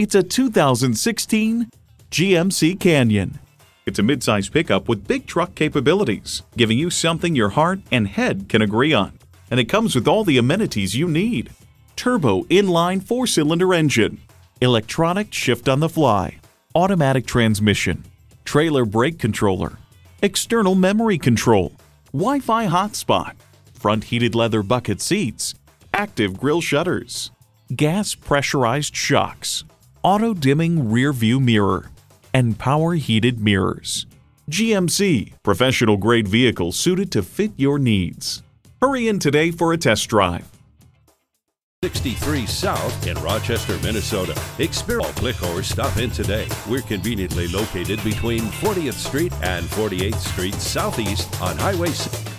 It's a 2016 GMC Canyon. It's a midsize pickup with big truck capabilities, giving you something your heart and head can agree on. And it comes with all the amenities you need. Turbo inline four-cylinder engine, electronic shift on the fly, automatic transmission, trailer brake controller, external memory control, Wi-Fi hotspot, front heated leather bucket seats, active grille shutters, gas pressurized shocks, auto dimming rear view mirror, and power heated mirrors. GMC, professional grade vehicle suited to fit your needs. Hurry in today for a test drive. 63 South in Rochester, Minnesota. Experience click or stop in today. We're conveniently located between 40th Street and 48th Street Southeast on Highway 6.